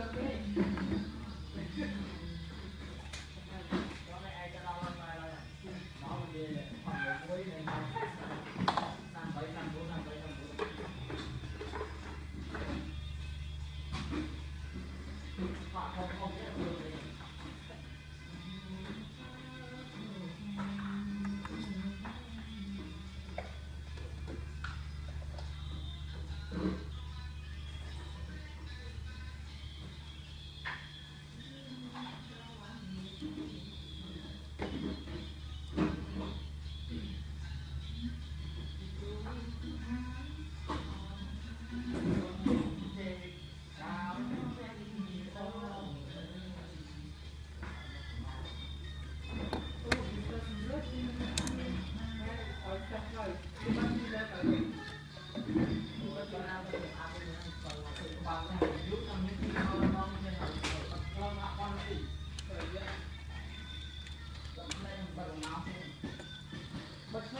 program.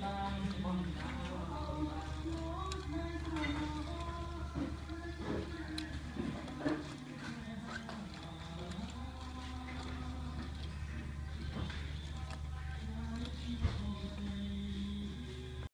Bye.